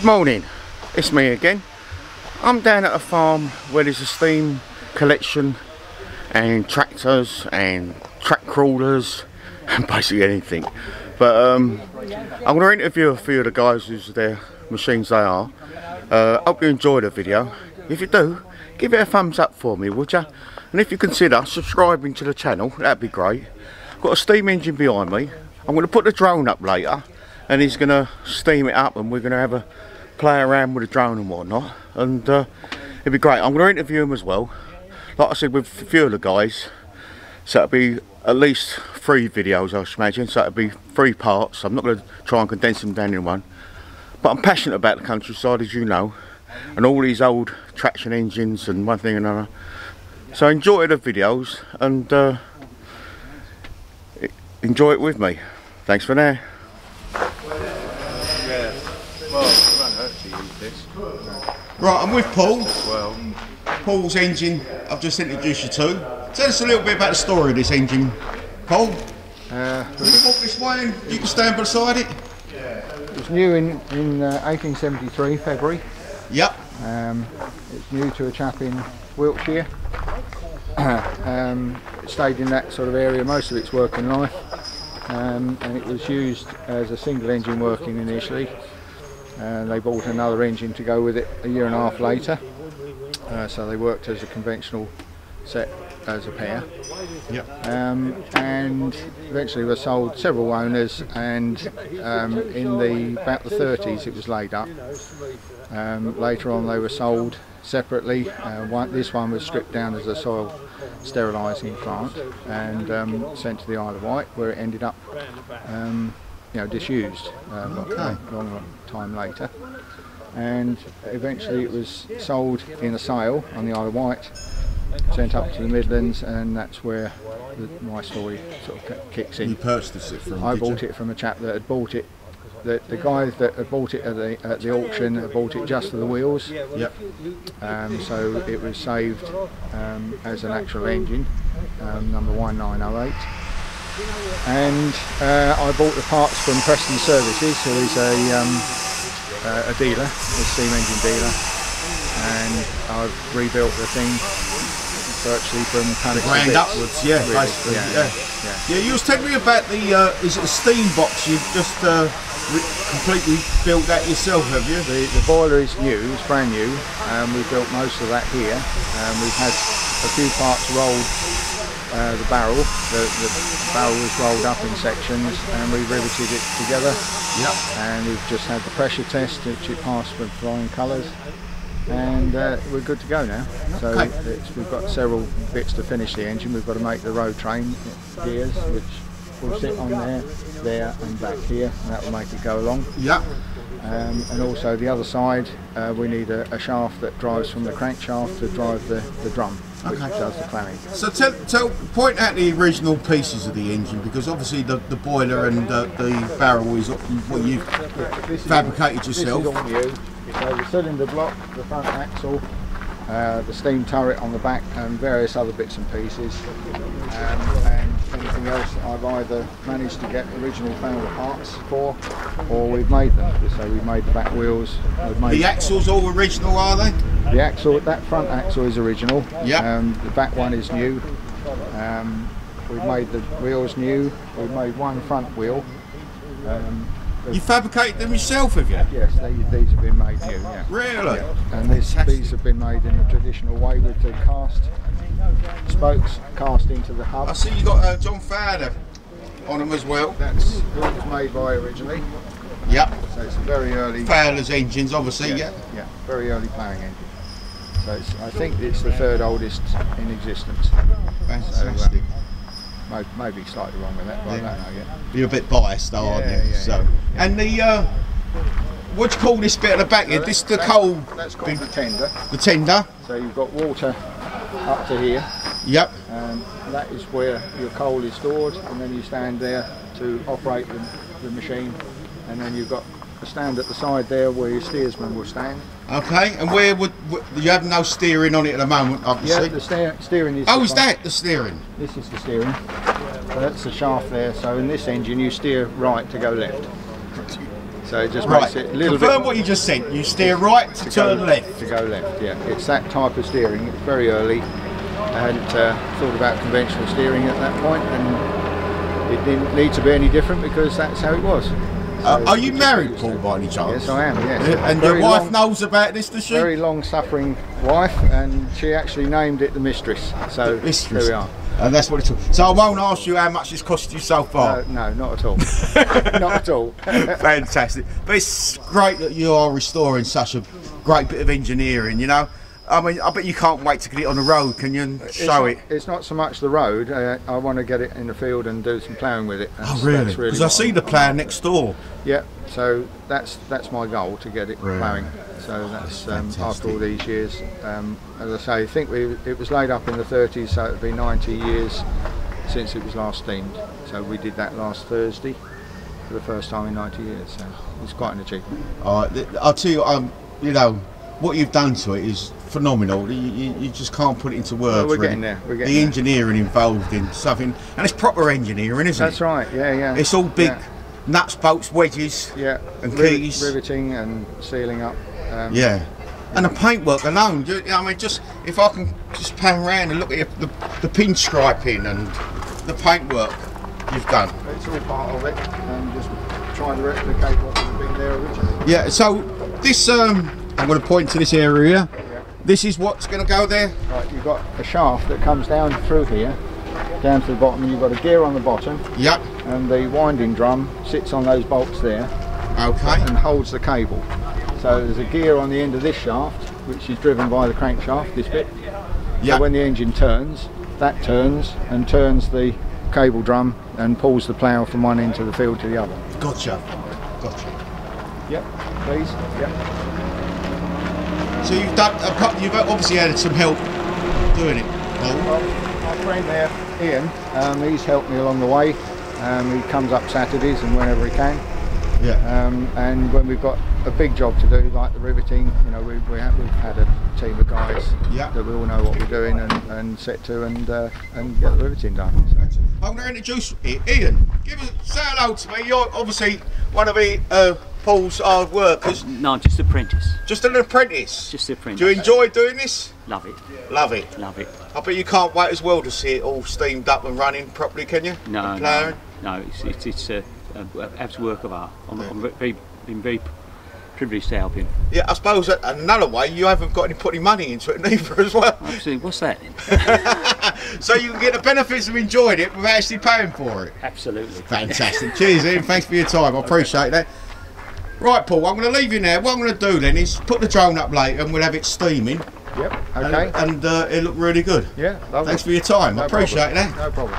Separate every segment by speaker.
Speaker 1: Good morning, it's me again. I'm down at a farm where there's a steam collection and tractors and track crawlers and basically anything. But um, I'm going to interview a few of the guys whose their machines they are. Uh, hope you enjoy the video. If you do, give it a thumbs up for me, would you? And if you consider subscribing to the channel, that'd be great. Got a steam engine behind me. I'm going to put the drone up later and he's to steam it up and we're to have a play around with the drone and whatnot. And uh, it'd be great. I'm to interview him as well. Like I said with a few of the guys. So it'll be at least three videos I should imagine. So it'll be three parts. I'm not to try and condense them down in one. But I'm passionate about the countryside as you know and all these old traction engines and one thing and another. So enjoy the videos and uh, enjoy it with me. Thanks for now Right, I'm with Paul.
Speaker 2: Well,
Speaker 1: Paul's engine, I've just introduced you to. Tell us a little bit about the story of this engine, Paul.
Speaker 3: Uh,
Speaker 1: Can you walk this way you can stand beside it?
Speaker 3: it was new in, in uh, 1873, February.
Speaker 1: Yep.
Speaker 3: Um, it's new to a chap in Wiltshire. um, it stayed in that sort of area most of its working life. Um, and it was used as a single engine working initially. and they bought another engine to go with it a year and a half later. Uh, so they worked as a conventional set as a pair.
Speaker 1: Yep.
Speaker 3: um, and eventually were sold several owners and um, in the about the 30s it was laid up um, later on they were sold separately uh, one, this one was stripped down as a soil sterilising plant and um, sent to the Isle of Wight where it ended up um, you know disused uh, long, long, long time later and eventually it was sold in a sale on the Isle of Wight sent up to the Midlands, and that's where the, my story sort of ki- kicks
Speaker 1: You
Speaker 3: in.
Speaker 1: purchased it from
Speaker 3: I bought
Speaker 1: you?
Speaker 3: it from a chap that had bought it. The, the guy that had bought it at the, at the auction had bought it just for the wheels,
Speaker 1: Yep.
Speaker 3: um, so it was saved um, as an actual engine, um, number 1908. And uh, I bought the parts from Preston Services, who is a, um, uh, a dealer, a steam engine dealer, and I've rebuilt the thing virtually from pallets
Speaker 1: Grand upwards, yeah,
Speaker 3: Really,
Speaker 1: basically,
Speaker 3: yeah,
Speaker 1: yeah.
Speaker 3: yeah.
Speaker 1: Yeah, you was telling me about the, uh, is it a steam box you've just uh, completely built that yourself, have you?
Speaker 3: The, the boiler is new, it's brand new. Um, we built most of that here. Um, we've had a few parts rolled, uh, the barrel. The, the barrel was rolled up in sections and we riveted it together.
Speaker 1: Yep.
Speaker 3: And we've just had the pressure test, which it passed with flying colours. And uh, we're good to go now. So
Speaker 1: Okay.
Speaker 3: it's, we've got several bits to finish the engine. We've got to make the road train gears, which will sit on there, there and back here. And that will make it go along.
Speaker 1: Yep.
Speaker 3: Um, and also the other side, uh, we need a, a shaft that drives from the crankshaft to drive the, the drum, which
Speaker 1: Okay.
Speaker 3: does the clamming.
Speaker 1: So tell, tell, point out the original pieces of the engine because obviously the, the boiler and uh, the barrel is what you
Speaker 3: This
Speaker 1: fabricated
Speaker 3: This
Speaker 1: yourself.
Speaker 3: is all new. So the cylinder block, the front axle, uh, the steam turret on the back, and various other bits and pieces. Um, and anything else I've either managed to get original founder parts for, or we've made them. So we've made the back wheels.
Speaker 1: The axles all original, are they?
Speaker 3: The axle, that front axle is original.
Speaker 1: Yeah.
Speaker 3: Um, the back one is new. Um, we've made the wheels new. We've made one front wheel. Um,
Speaker 1: You fabricated them yourself, have you?
Speaker 3: yes, they, these have been made here, Yeah.
Speaker 1: Really?
Speaker 3: And this, these have been made in the traditional way with the cast spokes cast into the hub.
Speaker 1: I see you got uh, John Fowler on them as well.
Speaker 3: That's who it was made by originally.
Speaker 1: Yep.
Speaker 3: So it's a very early.
Speaker 1: Fowler's engines, obviously.
Speaker 3: yeah,
Speaker 1: Yeah.
Speaker 3: yeah, very early ploughing engine. So it's, I think it's the third oldest in existence.
Speaker 1: Fantastic.
Speaker 3: May- Maybe slightly wrong with that, but I don't know yet.
Speaker 1: You're a bit biased, though, aren't you?
Speaker 3: yeah,
Speaker 1: so,
Speaker 3: yeah.
Speaker 1: and the uh, what do you call this bit at the back? here? this the
Speaker 3: That's-
Speaker 1: coal,
Speaker 3: That's called the tender.
Speaker 1: the tender.
Speaker 3: So you've got water up to here,
Speaker 1: Yep.
Speaker 3: and that is where your coal is stored, and then you stand there to operate the, the machine, and then you've got a stand at the side there where your steersman will stand.
Speaker 1: Okay. And where would you have no steering on it at the moment? Obviously.
Speaker 3: Yeah, the steer, steering is.
Speaker 1: oh, is that the steering?
Speaker 3: This is the steering. So that's the shaft there. So in this engine, you steer right to go left. So it just
Speaker 1: Right.
Speaker 3: makes it a little
Speaker 1: Confirm
Speaker 3: bit
Speaker 1: what you just said. You steer right to, turn
Speaker 3: go,
Speaker 1: left.
Speaker 3: To go left, yeah. It's that type of steering. It's very early. I hadn't uh, thought about conventional steering at that point, and it didn't need to be any different because that's how it was.
Speaker 1: Uh, are you married, Paul, by any chance?
Speaker 3: Yes, I am. Yes.
Speaker 1: Uh, And your wife
Speaker 3: long-
Speaker 1: knows about this, does she?
Speaker 3: Very long-suffering wife, and she actually named it the mistress. So
Speaker 1: Mistress.
Speaker 3: there we are.
Speaker 1: And that's what it's. all. So I won't ask you how much it's cost you so far.
Speaker 3: Uh, no, not at all. not at all.
Speaker 1: Fantastic. But it's great that you are restoring such a great bit of engineering, you know. I mean, I bet you can't wait to get it on the road, can you,
Speaker 3: It's
Speaker 1: show
Speaker 3: not-
Speaker 1: it?
Speaker 3: It's not so much the road. Uh, I want to get it in the field and do some ploughing with it. That's,
Speaker 1: Oh, really?
Speaker 3: That's really
Speaker 1: Because I see the plough next door.
Speaker 3: Yeah. So that's that's my goal to get it
Speaker 1: Really?
Speaker 3: ploughing. So that's um, after all these years. Um, as I say, I think we it was laid up in the 30s, so it'd be 90 years since it was last steamed. So we did that last Thursday for the first time in 90 years. So it's quite an achievement.
Speaker 1: All right, I'll tell you, um, you know, what you've done to it is phenomenal. You, you, you just can't put it into words.
Speaker 3: we're
Speaker 1: really.
Speaker 3: getting there, we're getting
Speaker 1: the
Speaker 3: there.
Speaker 1: engineering involved in something, and it's proper engineering, isn't
Speaker 3: That's
Speaker 1: it?
Speaker 3: That's right. Yeah, yeah.
Speaker 1: It's all big
Speaker 3: Yeah.
Speaker 1: nuts, bolts, wedges.
Speaker 3: Yeah,
Speaker 1: and
Speaker 3: rivet-
Speaker 1: keys.
Speaker 3: riveting and sealing up. Um,
Speaker 1: Yeah. And the paintwork alone, I mean, just if I can just pan around and look at the, the pin striping and the paintwork you've done.
Speaker 3: It's all part of it, and just trying to replicate what have been there originally.
Speaker 1: Yeah, so this, um, I'm going to point to this area. This is what's going to go there.
Speaker 3: Right, you've got a shaft that comes down through here, down to the bottom, and you've got a gear on the bottom,
Speaker 1: Yep.
Speaker 3: and the winding drum sits on those bolts there
Speaker 1: Okay.
Speaker 3: and holds the cable. So there's a gear on the end of this shaft, which is driven by the crankshaft, this bit.
Speaker 1: Yeah.
Speaker 3: So when the engine turns, that turns and turns the cable drum and pulls the plough from one end of the field to the other.
Speaker 1: Gotcha. Gotcha.
Speaker 3: Yep, please. Yep.
Speaker 1: So you've done. a cou- You've obviously had some help doing it. Paul.
Speaker 3: Well, my friend there, Ian, um, he's helped me along the way. Um, he comes up Saturdays and whenever he can.
Speaker 1: Yeah.
Speaker 3: Um, and when we've got a big job to do, like the riveting, you know, we, we have, we've had a team of guys
Speaker 1: Yeah.
Speaker 3: that we all know what we're doing and, and set to and uh, and get the riveting done. So.
Speaker 1: I'm going to introduce Ian. Give us say hello to me. You're obviously one of the uh, Paul's hard workers.
Speaker 4: No, just apprentice.
Speaker 1: Just an apprentice.
Speaker 4: Just apprentice.
Speaker 1: Do you enjoy doing this?
Speaker 4: Love it.
Speaker 1: Love it.
Speaker 4: Love it.
Speaker 1: I bet you can't wait as well to see it all steamed up and running properly, can you?
Speaker 4: No, no, no. It's it's, it's uh, uh, a, a, a absolute work of art. I'm, I'm very been very privileged to help him.
Speaker 1: Yeah, I suppose that another way you haven't got any putting money into it neither as well.
Speaker 4: Absolutely. What's that? Then?
Speaker 1: So you can get the benefits of enjoying it without actually paying for it.
Speaker 4: Absolutely.
Speaker 1: Fantastic. Cheers, Ian. Thanks for your time. I appreciate that. Right, Paul, I'm going to leave you now. What I'm going to do then is put the drone up later and we'll have it steaming.
Speaker 3: Yep. Okay.
Speaker 1: And, uh, it'll look really good.
Speaker 3: yeah. Lovely.
Speaker 1: Thanks for your time. I
Speaker 3: No
Speaker 1: appreciate
Speaker 3: problem.
Speaker 1: that.
Speaker 3: No problem.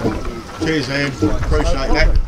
Speaker 1: awesome. Cheers, Ian. Appreciate that.